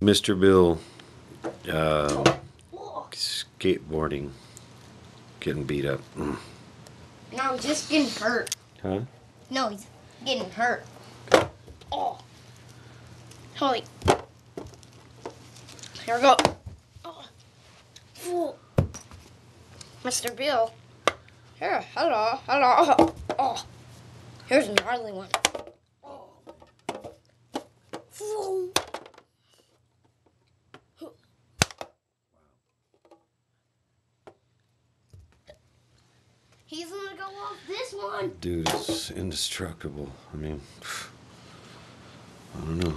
Mr. Bill, uh, skateboarding, getting beat up. Mm. no, he's just getting hurt. Huh? No, he's getting hurt. Oh. Holy. Here we go. Oh. Mr. Bill. Here, hello, hello. Oh. Here's a gnarly one. Oh. He's gonna go off this one. Dude is indestructible. I mean, I don't know.